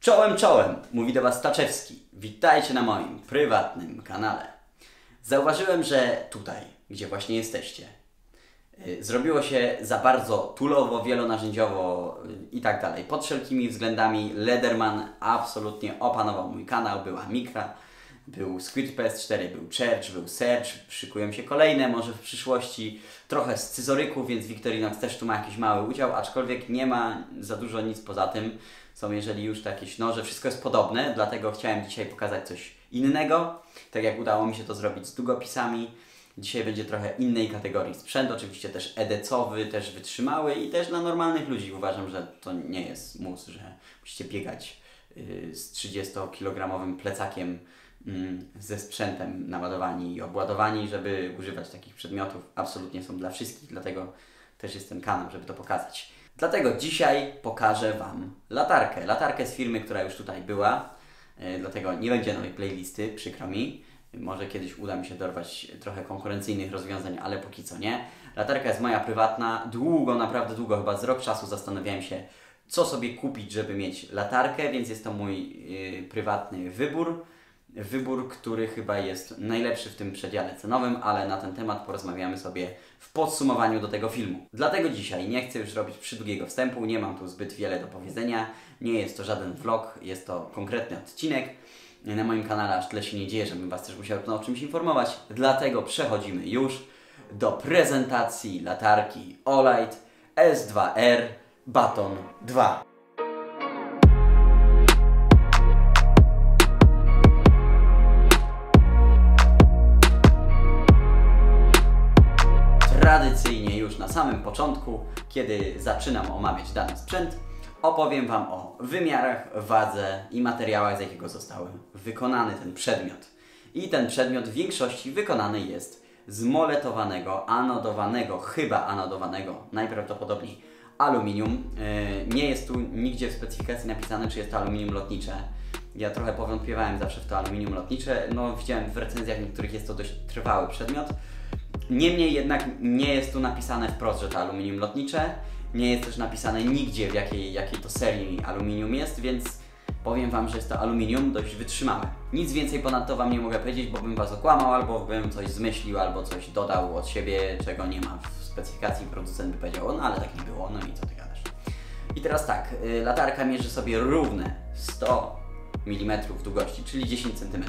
Czołem, czołem! Mówi do Was Staczewski. Witajcie na moim prywatnym kanale. Zauważyłem, że tutaj, gdzie właśnie jesteście, y, zrobiło się za bardzo tulowo, wielonarzędziowo y, i tak dalej. Pod wszelkimi względami Lederman absolutnie opanował mój kanał. Była Mikra, był Squid PS4, był Church, był Search, szykują się kolejne, może w przyszłości trochę z scyzoryków, więc Victorinox też tu ma jakiś mały udział, aczkolwiek nie ma za dużo nic poza tym. Są jeżeli już to jakieś noże, wszystko jest podobne, dlatego chciałem dzisiaj pokazać coś innego, tak jak udało mi się to zrobić z długopisami. Dzisiaj będzie trochę innej kategorii sprzęt, oczywiście też edecowy, też wytrzymały i też dla normalnych ludzi. Uważam, że to nie jest mus, że musicie biegać y, z 30-kilogramowym plecakiem mm, ze sprzętem naładowani i obładowani, żeby używać takich przedmiotów. Absolutnie są dla wszystkich, dlatego też jest ten kanał, żeby to pokazać. Dlatego dzisiaj pokażę Wam latarkę. Latarkę z firmy, która już tutaj była, yy, dlatego nie będzie nowej playlisty, przykro mi. Może kiedyś uda mi się dorwać trochę konkurencyjnych rozwiązań, ale póki co nie. Latarka jest moja prywatna. Długo, naprawdę długo, chyba z rok czasu zastanawiałem się, co sobie kupić, żeby mieć latarkę, więc jest to mój yy, prywatny wybór. Wybór, który chyba jest najlepszy w tym przedziale cenowym, ale na ten temat porozmawiamy sobie w podsumowaniu do tego filmu. Dlatego dzisiaj nie chcę już robić przydługiego wstępu, nie mam tu zbyt wiele do powiedzenia. Nie jest to żaden vlog, jest to konkretny odcinek. Na moim kanale aż tyle się nie dzieje, żebym Was też musiał o czymś informować. Dlatego przechodzimy już do prezentacji latarki Olight S2R Baton 2. Tradycyjnie już na samym początku, kiedy zaczynam omawiać dany sprzęt, opowiem Wam o wymiarach, wadze i materiałach, z jakiego został wykonany ten przedmiot. I ten przedmiot w większości wykonany jest z moletowanego, anodowanego, chyba anodowanego, najprawdopodobniej aluminium. Yy, Nie jest tu nigdzie w specyfikacji napisane, czy jest to aluminium lotnicze. Ja trochę powątpiewałem zawsze w to aluminium lotnicze. No, widziałem w recenzjach niektórych jest to dość trwały przedmiot. Niemniej jednak nie jest tu napisane wprost, że to aluminium lotnicze. Nie jest też napisane nigdzie, w jakiej, jakiej to serii aluminium jest, więc powiem Wam, że jest to aluminium dość wytrzymałe. Nic więcej ponadto Wam nie mogę powiedzieć, bo bym Was okłamał, albo bym coś zmyślił, albo coś dodał od siebie, czego nie ma w specyfikacji. Producent by powiedział, no ale tak nie było, no i co Ty gadasz. I teraz tak, y, latarka mierzy sobie równe 100 mm długości, czyli 10 cm,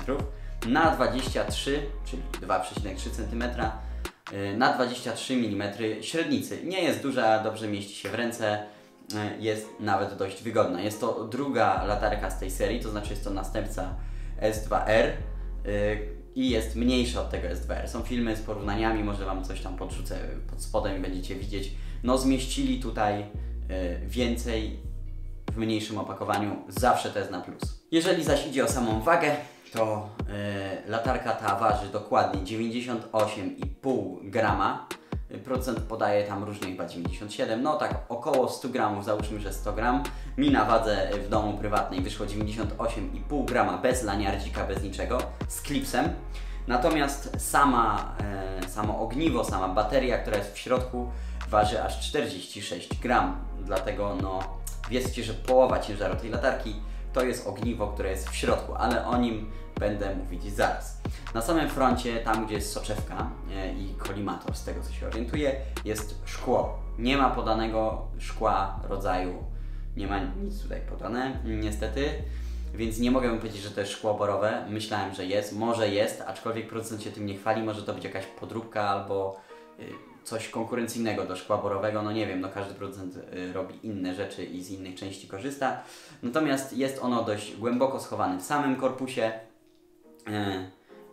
na 23, czyli 2,3 cm, na 23 mm średnicy. Nie jest duża, dobrze mieści się w ręce, y, jest nawet dość wygodna. Jest to druga latarka z tej serii, to znaczy jest to następca S2R y, i jest mniejsza od tego S2R. Są filmy z porównaniami, może Wam coś tam podrzucę pod spodem i będziecie widzieć. No zmieścili tutaj więcej w mniejszym opakowaniu, zawsze to jest na plus. Jeżeli zaś idzie o samą wagę, to yy, latarka ta waży dokładnie 98,5 grama. Procent podaje tam różnie, chyba 97, no tak około 100 gramów, załóżmy, że 100 gram. Mi na wadze w domu prywatnej wyszło 98,5 grama bez laniardzika, bez niczego, z klipsem. Natomiast sama, e, samo ogniwo, sama bateria, która jest w środku, waży aż 46 gram. Dlatego no, wiedzcie, że połowa ciężaru tej latarki to jest ogniwo, które jest w środku, ale o nim będę mówić zaraz. Na samym froncie, tam gdzie jest soczewka e, i kolimator, z tego co się orientuję, jest szkło. Nie ma podanego szkła rodzaju, nie ma nic tutaj podane, niestety. Więc nie mogę powiedzieć, że to jest szkło borowe. Myślałem, że jest, może jest, aczkolwiek producent się tym nie chwali. Może to być jakaś podróbka albo y, coś konkurencyjnego do szkła borowego. No nie wiem, no każdy producent y, robi inne rzeczy i z innych części korzysta. Natomiast jest ono dość głęboko schowane w samym korpusie y,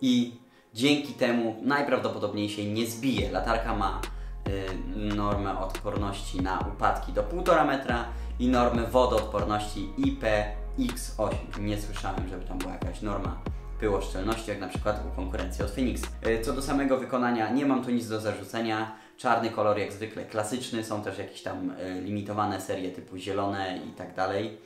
i dzięki temu najprawdopodobniej się nie zbije. Latarka ma normę odporności na upadki do 1,5 metra i normę wodoodporności IPX8. Nie słyszałem, żeby tam była jakaś norma pyłoszczelności, jak na przykład u konkurencji od Phoenix. Co do samego wykonania, nie mam tu nic do zarzucenia. Czarny kolor jak zwykle klasyczny, są też jakieś tam limitowane serie typu zielone i tak dalej.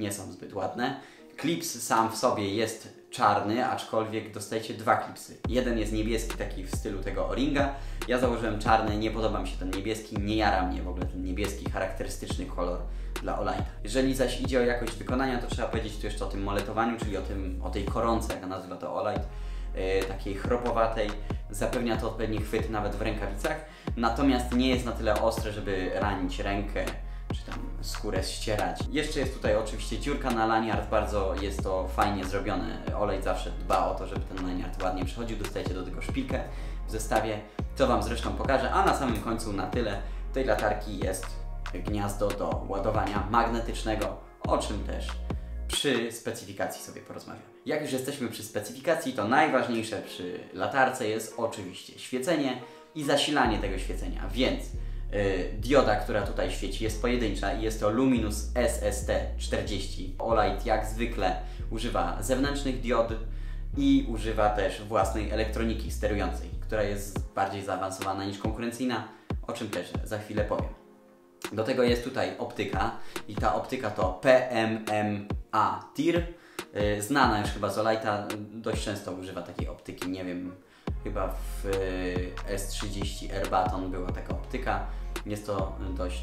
Nie są zbyt ładne. Klips sam w sobie jest czarny, aczkolwiek dostajecie dwa klipsy. Jeden jest niebieski, taki w stylu tego Oringa. Ja założyłem czarny, nie podoba mi się ten niebieski, nie jara mnie w ogóle ten niebieski, charakterystyczny kolor dla Olajta. Jeżeli zaś idzie o jakość wykonania, to trzeba powiedzieć tu jeszcze o tym moletowaniu, czyli o, tym, o tej koronce, jak nazywa to Olajt, yy, takiej chropowatej. Zapewnia to odpowiedni chwyt nawet w rękawicach, natomiast nie jest na tyle ostre, żeby ranić rękę czy tam skórę ścierać. Jeszcze jest tutaj oczywiście dziurka na laniard, bardzo jest to fajnie zrobione. Olej zawsze dba o to, żeby ten laniard ładnie przechodził. Dostajecie do tego szpilkę w zestawie, co Wam zresztą pokażę. A na samym końcu na tyle tej latarki jest gniazdo do ładowania magnetycznego, o czym też przy specyfikacji sobie porozmawiamy. Jak już jesteśmy przy specyfikacji, to najważniejsze przy latarce jest oczywiście świecenie i zasilanie tego świecenia, więc yy, dioda, która tutaj świeci jest pojedyncza i jest to Luminus SST40. Olight jak zwykle używa zewnętrznych diod i używa też własnej elektroniki sterującej, która jest bardziej zaawansowana niż konkurencyjna, o czym też za chwilę powiem. Do tego jest tutaj optyka i ta optyka to PMMA TIR. Yy, znana już chyba z Olighta, dość często używa takiej optyki, nie wiem, chyba w yy, S30 Airbaton była taka optyka. Jest to dość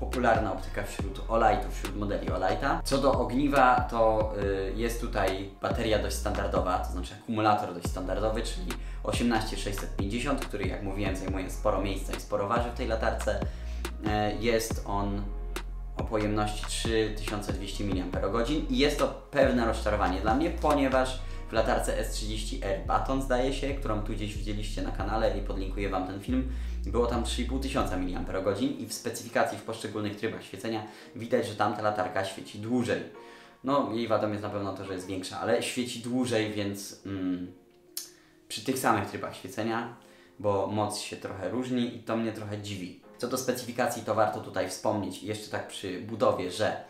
popularna optyka wśród Olightów, wśród modeli Olighta. Co do ogniwa, to yy, jest tutaj bateria dość standardowa, to znaczy akumulator dość standardowy, czyli 18650, który jak mówiłem zajmuje sporo miejsca i sporo waży w tej latarce. Yy, jest on o pojemności 3200 mAh i jest to pewne rozczarowanie dla mnie, ponieważ w latarce S30R Baton zdaje się, którą tu gdzieś widzieliście na kanale i podlinkuję Wam ten film, było tam 3500 mAh i w specyfikacji w poszczególnych trybach świecenia widać, że tamta latarka świeci dłużej. No, jej wadą jest na pewno to, że jest większa, ale świeci dłużej, więc mm, przy tych samych trybach świecenia, bo moc się trochę różni i to mnie trochę dziwi. Co do specyfikacji, to warto tutaj wspomnieć jeszcze tak przy budowie, że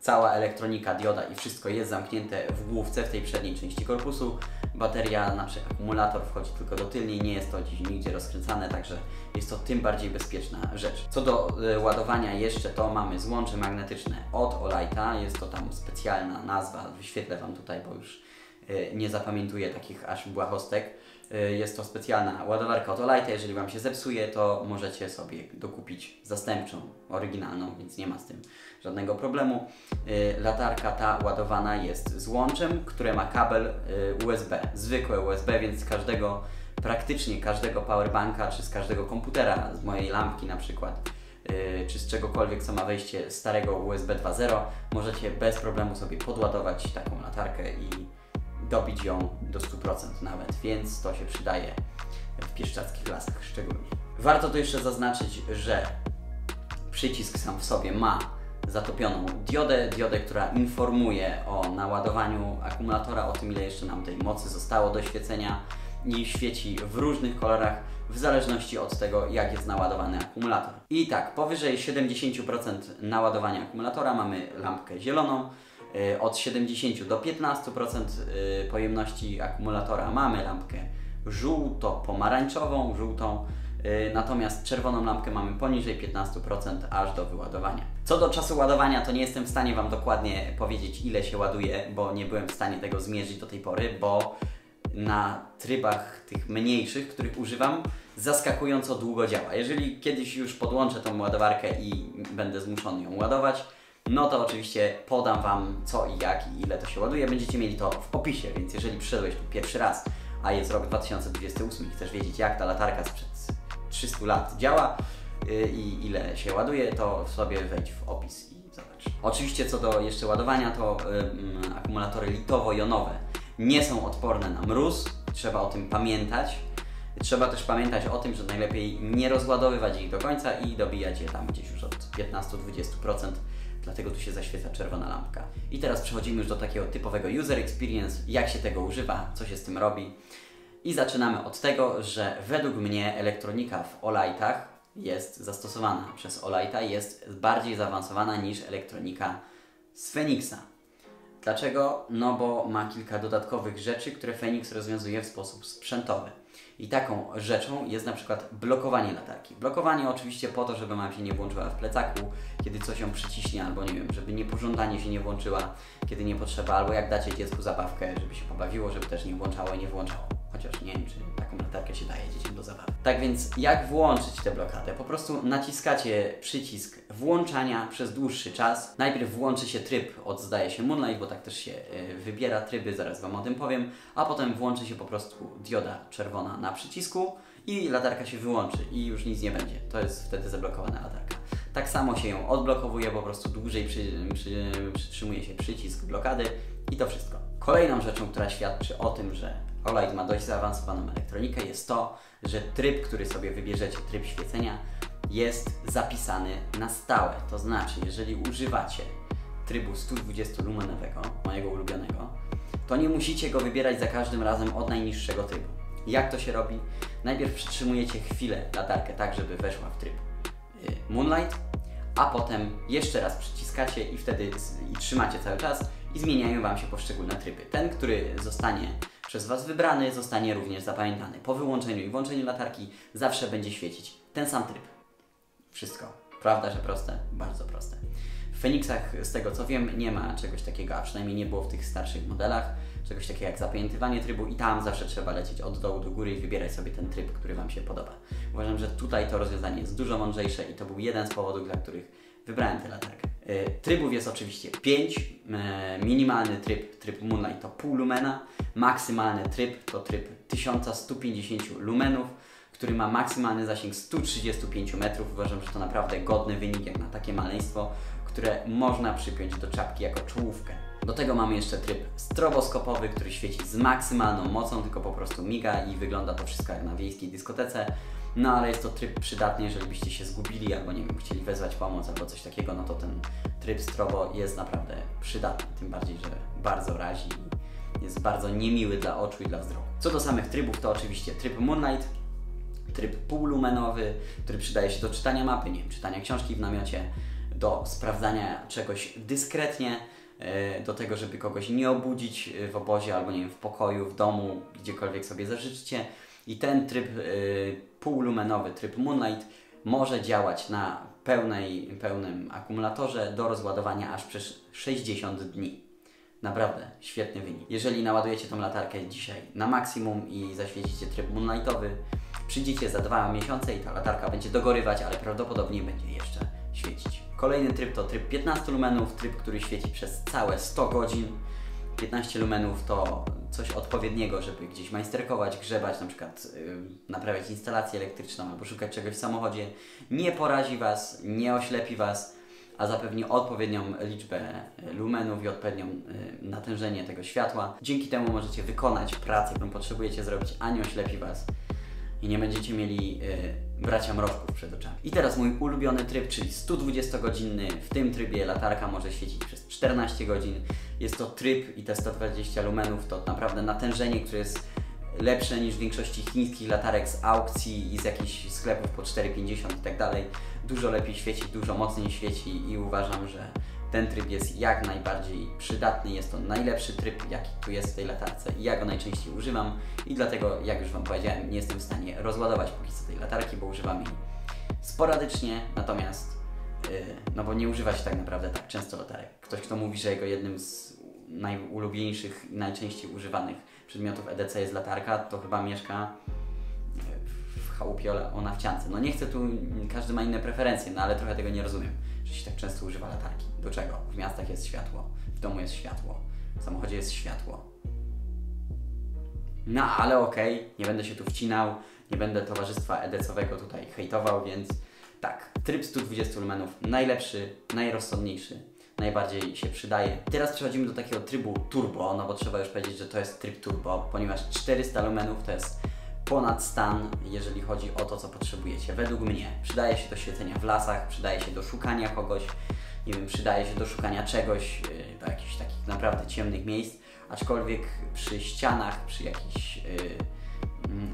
cała elektronika, dioda i wszystko jest zamknięte w główce, w tej przedniej części korpusu. Bateria, znaczy akumulator wchodzi tylko do tylnej, nie jest to gdzieś nigdzie rozkręcane, także jest to tym bardziej bezpieczna rzecz. Co do y, ładowania jeszcze, to mamy złącze magnetyczne od Olighta, jest to tam specjalna nazwa, wyświetlę Wam tutaj, bo już y, nie zapamiętuję takich aż błahostek. Y, jest to specjalna ładowarka od Olighta. Jeżeli Wam się zepsuje, to możecie sobie dokupić zastępczą, oryginalną, więc nie ma z tym żadnego problemu. Y, latarka ta ładowana jest z łączem, które ma kabel y, USB, zwykłe USB, więc z każdego, praktycznie każdego powerbanka, czy z każdego komputera, z mojej lampki na przykład, czy z czegokolwiek, co ma wejście starego USB 2.0, możecie bez problemu sobie podładować taką latarkę i dobić ją do 100% nawet, więc to się przydaje w pieszczadzkich lasach szczególnie. Warto tu jeszcze zaznaczyć, że przycisk sam w sobie ma zatopioną diodę, diodę, która informuje o naładowaniu akumulatora, o tym ile jeszcze nam tej mocy zostało do świecenia i świeci w różnych kolorach w zależności od tego, jak jest naładowany akumulator. I tak, powyżej 70% naładowania akumulatora mamy lampkę zieloną, od 70 do 15% y, pojemności akumulatora mamy lampkę żółto-pomarańczową, żółtą, y, natomiast czerwoną lampkę mamy poniżej 15% aż do wyładowania. Co do czasu ładowania, to nie jestem w stanie Wam dokładnie powiedzieć, ile się ładuje, bo nie byłem w stanie tego zmierzyć do tej pory, bo na trybach tych mniejszych, których używam, zaskakująco długo działa. Jeżeli kiedyś już podłączę tą ładowarkę i będę zmuszony ją ładować, no to oczywiście podam Wam co i jak i ile to się ładuje. Będziecie mieli to w opisie, więc jeżeli przyszedłeś tu pierwszy raz, a jest rok 2028 i chcesz wiedzieć jak ta latarka sprzed 300 lat działa yy, i ile się ładuje, to sobie wejdź w opis i zobacz. Oczywiście co do jeszcze ładowania, to yy, akumulatory litowo-jonowe nie są odporne na mróz, trzeba o tym pamiętać. Trzeba też pamiętać o tym, że najlepiej nie rozładowywać ich do końca i dobijać je tam gdzieś już od 15-20% dlatego tu się zaświeca czerwona lampka. I teraz przechodzimy już do takiego typowego user experience, jak się tego używa, co się z tym robi. I zaczynamy od tego, że według mnie elektronika w Olightach jest zastosowana przez Olighta, jest bardziej zaawansowana niż elektronika z Phoenixa. Dlaczego? No bo ma kilka dodatkowych rzeczy, które Phoenix rozwiązuje w sposób sprzętowy. I taką rzeczą jest na przykład blokowanie latarki. Blokowanie oczywiście po to, żeby mam się nie włączyła w plecaku, kiedy coś ją przyciśnie, albo nie wiem, żeby niepożądanie się nie włączyła, kiedy nie potrzeba, albo jak dacie dziecku zabawkę, żeby się pobawiło, żeby też nie włączało i nie włączało. Chociaż nie wiem, czy taką latarkę się daje dzieciom do zabawy. Tak więc jak włączyć tę blokadę? Po prostu naciskacie przycisk włączania przez dłuższy czas. Najpierw włączy się tryb od zdaje się Moonlight, bo tak też się y, wybiera tryby, zaraz Wam o tym powiem, a potem włączy się po prostu dioda czerwona na przycisku i latarka się wyłączy i już nic nie będzie. To jest wtedy zablokowana latarka. Tak samo się ją odblokowuje, po prostu dłużej przy, przy, przytrzymuje się przycisk blokady i to wszystko. Kolejną rzeczą, która świadczy o tym, że OLED ma dość zaawansowaną elektronikę jest to, że tryb, który sobie wybierzecie, tryb świecenia, jest zapisany na stałe. To znaczy, jeżeli używacie trybu 120 lumenowego, mojego ulubionego, to nie musicie go wybierać za każdym razem od najniższego trybu. Jak to się robi? Najpierw przytrzymujecie chwilę latarkę tak, żeby weszła w tryb y, Moonlight, a potem jeszcze raz przyciskacie i wtedy i trzymacie cały czas i zmieniają Wam się poszczególne tryby. Ten, który zostanie przez Was wybrany, zostanie również zapamiętany. Po wyłączeniu i włączeniu latarki zawsze będzie świecić ten sam tryb. Wszystko. Prawda, że proste? Bardzo proste. W Fenixach, z tego co wiem, nie ma czegoś takiego, a przynajmniej nie było w tych starszych modelach, czegoś takiego jak zapamiętywanie trybu i tam zawsze trzeba lecieć od dołu do góry i wybierać sobie ten tryb, który Wam się podoba. Uważam, że tutaj to rozwiązanie jest dużo mądrzejsze i to był jeden z powodów, dla których wybrałem tę latarkę. E, trybów jest oczywiście 5. E, minimalny tryb, tryb Moonlight to pół lumena. Maksymalny tryb to tryb 1150 lumenów, który ma maksymalny zasięg 135 metrów. Uważam, że to naprawdę godny wynik jak na takie maleństwo, które można przypiąć do czapki jako czołówkę. Do tego mamy jeszcze tryb stroboskopowy, który świeci z maksymalną mocą, tylko po prostu miga i wygląda to wszystko jak na wiejskiej dyskotece. No ale jest to tryb przydatny, jeżeli byście się zgubili albo nie wiem, chcieli wezwać pomoc albo coś takiego, no to ten tryb strobo jest naprawdę przydatny. Tym bardziej, że bardzo razi i jest bardzo niemiły dla oczu i dla wzroku. Co do samych trybów, to oczywiście tryb Moonlight, tryb półlumenowy, który przydaje się do czytania mapy, nie wiem, czytania książki w namiocie, do sprawdzania czegoś dyskretnie, e, do tego, żeby kogoś nie obudzić w obozie albo nie wiem, w pokoju, w domu, gdziekolwiek sobie zażyczycie. I ten tryb y, półlumenowy, tryb Moonlight, może działać na pełnej, pełnym akumulatorze do rozładowania aż przez 60 dni. Naprawdę świetny wynik. Jeżeli naładujecie tą latarkę dzisiaj na maksimum i zaświecicie tryb Moonlightowy, przyjdziecie za dwa miesiące i ta latarka będzie dogorywać, ale prawdopodobnie będzie jeszcze świecić. Kolejny tryb to tryb 15 lumenów, tryb, który świeci przez całe 100 godzin. 15 lumenów to coś odpowiedniego, żeby gdzieś majsterkować, grzebać, na przykład yy, naprawiać instalację elektryczną albo szukać czegoś w samochodzie. Nie porazi Was, nie oślepi Was, a zapewni odpowiednią liczbę y, lumenów i odpowiednią yy, natężenie tego światła. Dzięki temu możecie wykonać pracę, którą potrzebujecie zrobić, a nie oślepi Was i nie będziecie mieli yy, bracia mrożków przed oczami. I teraz mój ulubiony tryb, czyli 120-godzinny. W tym trybie latarka może świecić przez 14 godzin. Jest to tryb i te 120 lumenów to naprawdę natężenie, które jest lepsze niż w większości chińskich latarek z aukcji i z jakichś sklepów po 4,50 i tak dalej. Dużo lepiej świeci, dużo mocniej świeci i uważam, że ten tryb jest jak najbardziej przydatny. Jest to najlepszy tryb, jaki tu jest w tej latarce ja go najczęściej używam i dlatego, jak już Wam powiedziałem, nie jestem w stanie rozładować póki co tej latarki, bo używam jej sporadycznie, natomiast no bo nie używa się tak naprawdę tak często latarek. Ktoś, kto mówi, że jego jednym z najulubieńszych i najczęściej używanych przedmiotów EDC jest latarka, to chyba mieszka w chałupie o nawciance. No nie chcę tu, każdy ma inne preferencje, no ale trochę tego nie rozumiem że się tak często używa latarki. Do czego? W miastach jest światło, w domu jest światło, w samochodzie jest światło. No ale okej, okay, nie będę się tu wcinał, nie będę towarzystwa edecowego tutaj hejtował, więc tak, tryb 120 lumenów najlepszy, najrozsądniejszy, najbardziej się przydaje. Teraz przechodzimy do takiego trybu turbo, no bo trzeba już powiedzieć, że to jest tryb turbo, ponieważ 400 lumenów to jest ponad stan, jeżeli chodzi o to, co potrzebujecie. Według mnie przydaje się do świecenia w lasach, przydaje się do szukania kogoś, nie wiem, przydaje się do szukania czegoś, y, do jakichś takich naprawdę ciemnych miejsc, aczkolwiek przy ścianach, przy jakichś yy,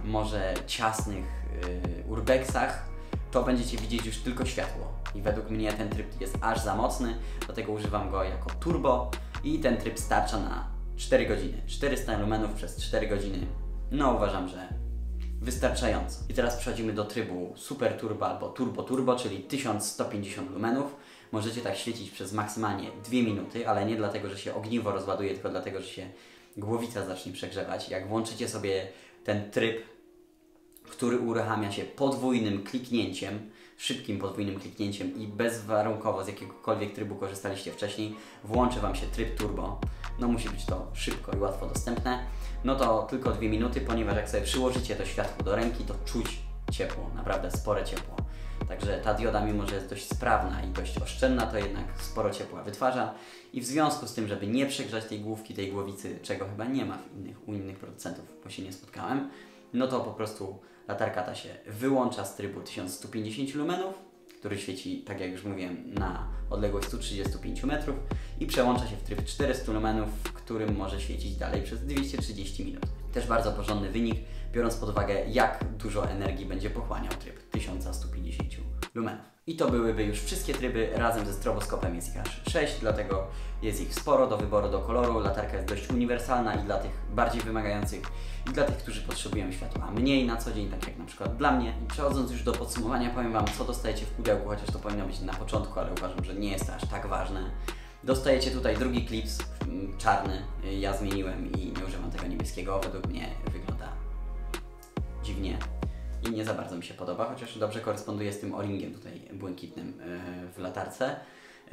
może ciasnych yy, urbexach, to będziecie widzieć już tylko światło. I według mnie ten tryb jest aż za mocny, dlatego używam go jako turbo i ten tryb starcza na 4 godziny. 400 lumenów przez 4 godziny. No uważam, że wystarczająco. I teraz przechodzimy do trybu Super Turbo albo Turbo Turbo, czyli 1150 lumenów. Możecie tak świecić przez maksymalnie 2 minuty, ale nie dlatego, że się ogniwo rozładuje, tylko dlatego, że się głowica zacznie przegrzewać. Jak włączycie sobie ten tryb, który uruchamia się podwójnym kliknięciem, szybkim podwójnym kliknięciem i bezwarunkowo z jakiegokolwiek trybu korzystaliście wcześniej, włączy Wam się tryb turbo. No musi być to szybko i łatwo dostępne. No to tylko dwie minuty, ponieważ jak sobie przyłożycie to światło do ręki, to czuć ciepło, naprawdę spore ciepło. Także ta dioda, mimo że jest dość sprawna i dość oszczędna, to jednak sporo ciepła wytwarza. I w związku z tym, żeby nie przegrzać tej główki, tej głowicy, czego chyba nie ma w innych, u innych producentów, bo się nie spotkałem, no to po prostu latarka ta się wyłącza z trybu 1150 lumenów, który świeci, tak jak już mówiłem, na odległość 135 metrów i przełącza się w tryb 400 lumenów, w którym może świecić dalej przez 230 minut. Też bardzo porządny wynik, biorąc pod uwagę, jak dużo energii będzie pochłaniał tryb 1150 lumenów. I to byłyby już wszystkie tryby razem ze stroboskopem jest ich aż 6, dlatego jest ich sporo do wyboru, do koloru. Latarka jest dość uniwersalna i dla tych bardziej wymagających i dla tych, którzy potrzebują światła mniej na co dzień, tak jak na przykład dla mnie. I przechodząc już do podsumowania, powiem Wam, co dostajecie w pudełku, chociaż to powinno być na początku, ale uważam, że nie jest to aż tak ważne. Dostajecie tutaj drugi klips mm, czarny, ja zmieniłem i nie używam tego niebieskiego, według mnie wygląda dziwnie i nie za bardzo mi się podoba, chociaż dobrze koresponduje z tym o-ringiem tutaj błękitnym e, w latarce.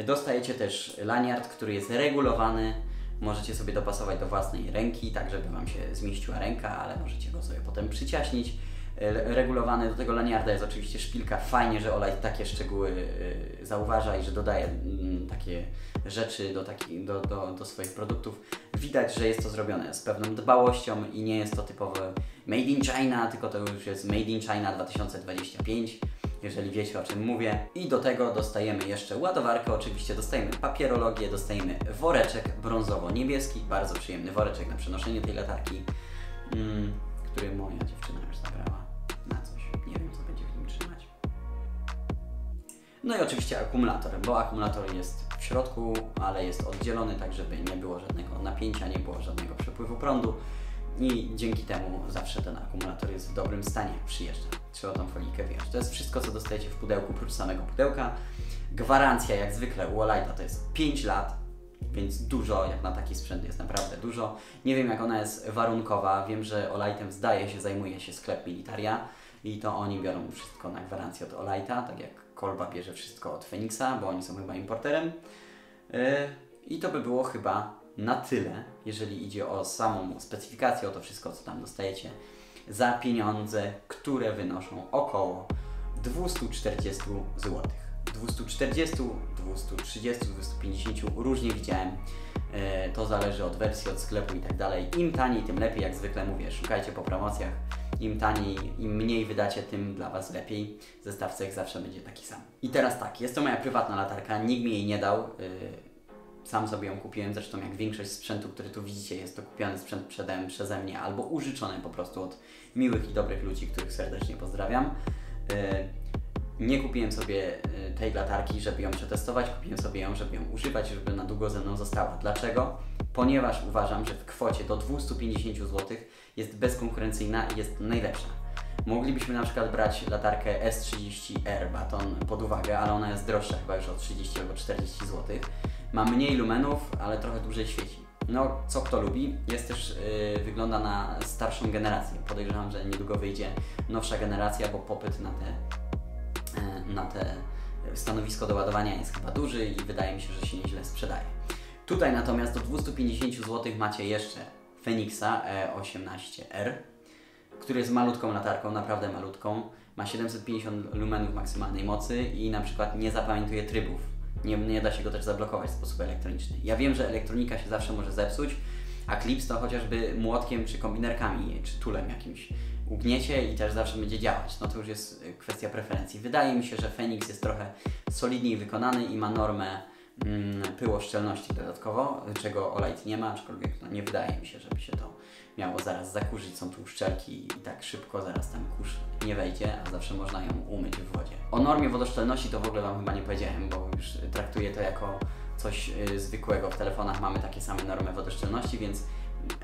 Dostajecie też laniard, który jest regulowany. Możecie sobie dopasować do własnej ręki, tak żeby Wam się zmieściła ręka, ale możecie go sobie potem przyciaśnić. E, regulowany do tego laniarda jest oczywiście szpilka. Fajnie, że Olaj takie szczegóły e, zauważa i że dodaje mm, takie rzeczy do, taki, do, do, do swoich produktów. Widać, że jest to zrobione z pewną dbałością i nie jest to typowe Made in China, tylko to już jest Made in China 2025 jeżeli wiecie o czym mówię. I do tego dostajemy jeszcze ładowarkę, oczywiście dostajemy papierologię, dostajemy woreczek brązowo-niebieski, bardzo przyjemny woreczek na przenoszenie tej latarki, mm, który moja dziewczyna już zabrała na coś. Nie wiem, co będzie w nim trzymać. No i oczywiście akumulator, bo akumulator jest w środku, ale jest oddzielony, tak żeby nie było żadnego napięcia, nie było żadnego przepływu prądu i dzięki temu zawsze ten akumulator jest w dobrym stanie, przyjeżdża. Trzeba tą folijkę wyjąć. To jest wszystko, co dostajecie w pudełku, prócz samego pudełka. Gwarancja, jak zwykle u Olighta, to jest 5 lat, więc dużo, jak na taki sprzęt jest naprawdę dużo. Nie wiem, jak ona jest warunkowa. Wiem, że Olightem zdaje się, zajmuje się sklep Militaria i to oni biorą wszystko na gwarancję od Olighta, tak jak Kolba bierze wszystko od Phoenixa, bo oni są chyba importerem. Yy, I to by było chyba na tyle, jeżeli idzie o samą specyfikację, o to wszystko, co tam dostajecie, za pieniądze, które wynoszą około 240 zł. 240, 230, 250, różnie widziałem. E, to zależy od wersji, od sklepu i tak dalej. Im taniej, tym lepiej, jak zwykle mówię, szukajcie po promocjach. Im taniej, im mniej wydacie, tym dla Was lepiej. Zestaw cech zawsze będzie taki sam. I teraz tak, jest to moja prywatna latarka, nikt mi jej nie dał. E, sam sobie ją kupiłem, zresztą jak większość sprzętu, który tu widzicie, jest to kupiony sprzęt przede, przeze mnie albo użyczony po prostu od miłych i dobrych ludzi, których serdecznie pozdrawiam. Nie kupiłem sobie e, tej latarki, żeby ją przetestować, kupiłem sobie ją, żeby ją używać, żeby na długo ze mną została. Dlaczego? Ponieważ uważam, że w kwocie do 250 zł jest bezkonkurencyjna i jest najlepsza. Moglibyśmy na przykład brać latarkę S30R Baton pod uwagę, ale ona jest droższa chyba już o 30 albo 40 zł ma mniej lumenów, ale trochę dłużej świeci. No, co kto lubi, jest też, yy, wygląda na starszą generację. Podejrzewam, że niedługo wyjdzie nowsza generacja, bo popyt na te, na te stanowisko do ładowania jest chyba duży i wydaje mi się, że się nieźle sprzedaje. Tutaj natomiast do 250 zł macie jeszcze Fenixa E18R, który jest malutką latarką, naprawdę malutką. Ma 750 lumenów maksymalnej mocy i na przykład nie zapamiętuje trybów nie, nie da się go też zablokować w sposób elektroniczny. Ja wiem, że elektronika się zawsze może zepsuć, a klips to chociażby młotkiem czy kombinerkami, czy tulem jakimś ugniecie i też zawsze będzie działać. No to już jest y, kwestia preferencji. Wydaje mi się, że Phoenix jest trochę solidniej wykonany i ma normę mm, pyłoszczelności dodatkowo, czego Olight nie ma, aczkolwiek no, nie wydaje mi się, żeby się to miało zaraz zakurzyć. Są tu uszczelki i tak szybko zaraz tam kurz nie wejdzie, a zawsze można ją umyć w wodzie. O normie wodoszczelności to w ogóle Wam chyba nie powiedziałem, bo już traktuję to jako coś y, zwykłego. W telefonach mamy takie same normy wodoszczelności, więc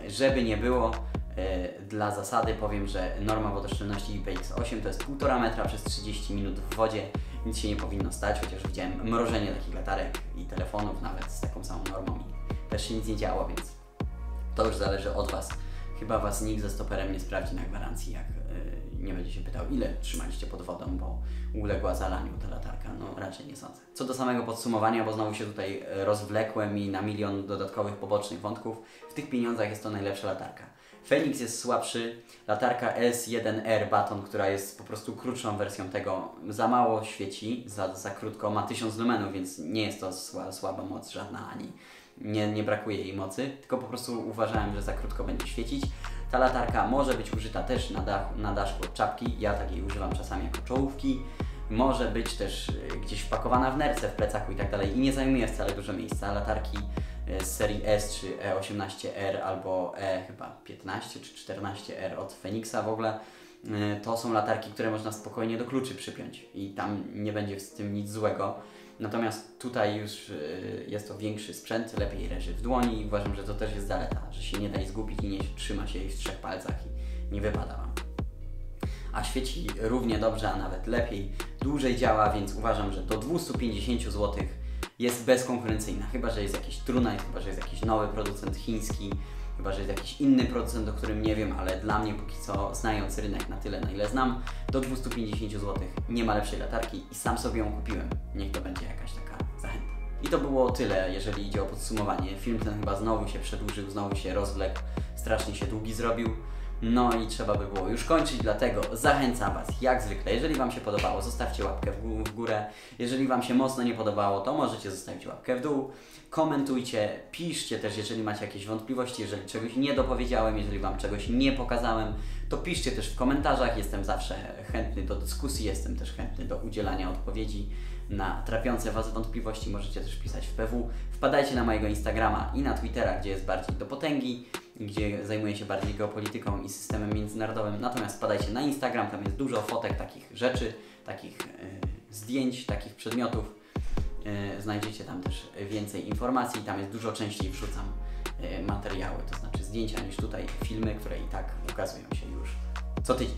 żeby nie było, E, Dla zasady powiem, że norma wodoszczelności IPX8 to jest 1,5 metra przez 30 minut w wodzie. Nic się nie powinno stać, chociaż widziałem mrożenie takich latarek i telefonów nawet z taką samą normą i też się nic nie działo, więc to już zależy od Was. Chyba Was nikt ze stoperem nie sprawdzi na gwarancji, jak nie będzie się pytał, ile trzymaliście pod wodą, bo uległa zalaniu ta latarka. No raczej nie sądzę. Co do samego podsumowania, bo znowu się tutaj e, rozwlekłem i na milion dodatkowych pobocznych wątków, w tych pieniądzach jest to najlepsza latarka. Phoenix jest słabszy, latarka S1R Baton, która jest po prostu krótszą wersją tego, za mało świeci, za, za krótko, ma 1000 lumenów, więc nie jest to sła, słaba moc żadna ani nie, nie brakuje jej mocy, tylko po prostu uważałem, że za krótko będzie świecić. Ta latarka może być użyta też na, dach, na daszku od czapki, ja takiej używam czasami jako czołówki. Może być też y, gdzieś wpakowana w nerce, w plecaku i tak dalej i nie zajmuje wcale dużo miejsca. Latarki y, z serii S czy E18R albo E chyba 15 czy 14R od Phoenixa w ogóle y, to są latarki, które można spokojnie do kluczy przypiąć i tam nie będzie z tym nic złego. Natomiast tutaj już y, jest to większy sprzęt, lepiej leży w dłoni i uważam, że to też jest zaleta, że się nie da jej zgubić i nie trzyma się jej w trzech palcach i nie wypada Wam. A świeci równie dobrze, a nawet lepiej, dłużej działa, więc uważam, że do 250 zł jest bezkonkurencyjna. Chyba, że jest jakiś Trunite, chyba, że jest jakiś nowy producent chiński, chyba, że jest jakiś inny producent, o którym nie wiem, ale dla mnie póki co, znając rynek na tyle, na ile znam, do 250 zł nie ma lepszej latarki i sam sobie ją kupiłem. Niech to będzie jakaś taka zachęta. I to było tyle, jeżeli idzie o podsumowanie. Film ten chyba znowu się przedłużył, znowu się rozwlekł, strasznie się długi zrobił. No i trzeba by było już kończyć, dlatego zachęcam Was jak zwykle. Jeżeli Wam się podobało, zostawcie łapkę w gó- w górę. Jeżeli Wam się mocno nie podobało, to możecie zostawić łapkę w dół. Komentujcie, piszcie też, jeżeli macie jakieś wątpliwości, jeżeli czegoś nie dopowiedziałem, jeżeli Wam czegoś nie pokazałem, to piszcie też w komentarzach. Jestem zawsze chętny do dyskusji, jestem też chętny do udzielania odpowiedzi na trapiące Was wątpliwości. Możecie też pisać w PW. Wpadajcie na mojego Instagrama i na Twittera, gdzie jest bardziej do potęgi, gdzie zajmuję się bardziej geopolityką i systemem międzynarodowym. Natomiast wpadajcie na Instagram, tam jest dużo fotek takich rzeczy, takich e, zdjęć, takich przedmiotów. E, znajdziecie tam też więcej informacji. Tam jest dużo częściej wrzucam materiały, to znaczy zdjęcia niż tutaj filmy, które i tak ukazują się już co tydzień.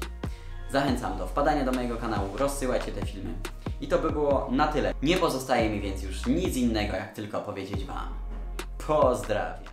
Zachęcam do wpadania do mojego kanału, rozsyłajcie te filmy. I to by było na tyle. Nie pozostaje mi więc już nic innego, jak tylko powiedzieć Wam pozdrawiam.